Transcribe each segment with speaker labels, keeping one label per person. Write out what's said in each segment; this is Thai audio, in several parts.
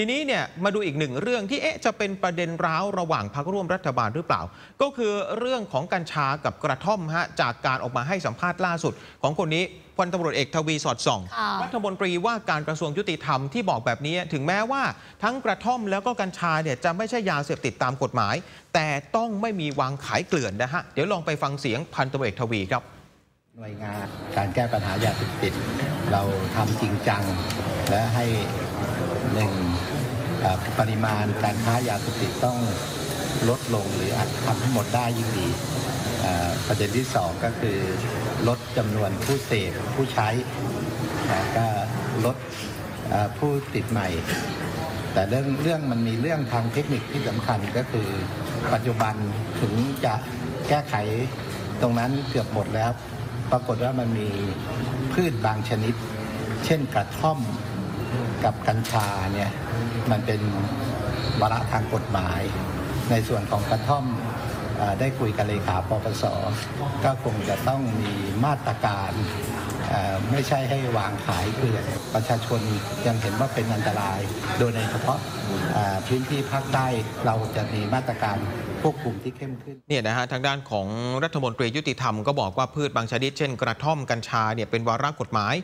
Speaker 1: ทีนี้เนี่ยมาดูอีกหนึ่งเรื่องที่เอ๊ะจะเป็นประเด็นร้าวระหว่างพักร่วมรัฐบาลหรือเปล่า ก็คือเรื่องของกัญชากับกระท่อมฮะจากการออกมาให้สัมภาษณ์ล่าสุด ของคนนี้พลตำรวจเอกทวีสอดส่อง
Speaker 2: ค่ะ
Speaker 1: รัฐมนตรีว่าการกระทรวงยุติธรรมที่บอกแบบนี้ ถึงแม้ว่าทั้งกระท่อมแล้วก็กัญชาเนี่ยจะไม่ใช่ยาเสพติดตามกฎหมาย แต่ต้องไม่มีวางขายเกลื่อนนะฮะเดี๋ยวลองไปฟังเสียงพันตำรวจเอกทวีครับ
Speaker 3: หน่วยงานการแก้ปัญหายาเสพติดเราทำจริงจัง และให้หนึ่งปริมาณการค้ายาเสพติดต้องลดลงหรืออาจทำให้หมดได้ยิ่งดีประเด็นที่สองก็คือ ลดจำนวนผู้เสพผู้ใช้นะก็ลดผู้ติดใหม่ แต่เรื่องเรื่องมันมีเรื่องทางเทคนิคที่สำคัญก็คือปัจจุบันถึงจะแก้ไขตรงนั้นเกือบหมดแล้ว ปรากฏว่ามันมีพืชบางชนิด เช่นกระท่อมกับกัญชาเนี่ยมันเป็นวาระทางกฎหมาย ในส่วนของกระท่อม ได้คุยกับเลขาปปสก็คงจะต้องมีมาตรการไม่ใช่ให้วางขายเกลื่อนประชาชนยังเห็นว่าเป็นอันตราย โดยในเฉพาะพื้นที่ภาคใต้เราจะมีมาตรการควบคุมที่เข้มขึ้น
Speaker 1: เนี่ยนะฮะทางด้านของรัฐมนตรียุติธรรมก็บอกว่าพืชบางชนิดเช่นกระท่อมกัญชาเนี่ยเป็นวาระกฎหมาย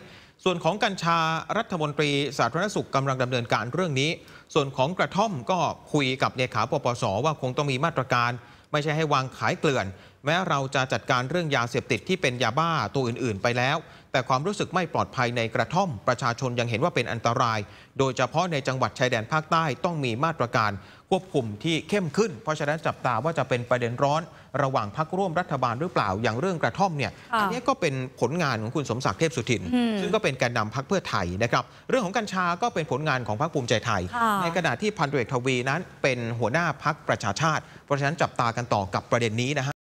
Speaker 1: ส่วนของกัญชารัฐมนตรีสาธารณสุขกำลังดำเนินการเรื่องนี้ ส่วนของกระท่อมก็คุยกับเลขาปปสว่าคงต้องมีมาตรการ ไม่ใช่ให้วางขายเกลื่อน แม้เราจะจัดการเรื่องยาเสพติดที่เป็นยาบ้าตัวอื่น ๆ ไปแล้ว แต่ความรู้สึกไม่ปลอดภัยในกระท่อม ประชาชนยังเห็นว่าเป็นอันตราย โดยเฉพาะในจังหวัดชายแดนภาคใต้ต้องมีมาตรการควบคุมที่เข้มขึ้น เพราะฉะนั้นจับตาว่าจะเป็นประเด็นร้อน ระหว่างพักร่วมรัฐบาลหรือเปล่าอย่างเรื่องกระท่อมเนี่ย
Speaker 2: ค่ะ
Speaker 1: อันนี้ก็เป็นผลงานของคุณสมศักดิ์เทพสุทิน
Speaker 2: อืม
Speaker 1: ซึ่งก็เป็นแกนนำพักเพื่อไทยนะครับเรื่องของกัญชาก็เป็นผลงานของพรรคภูมิใจไทย
Speaker 2: ค่ะ
Speaker 1: ในขณะที่พันตำรวจเอกทวีนั้นเป็นหัวหน้าพักประชาชาติ เพราะฉะนั้นจับตากันต่อกับประเด็นนี้นะฮะ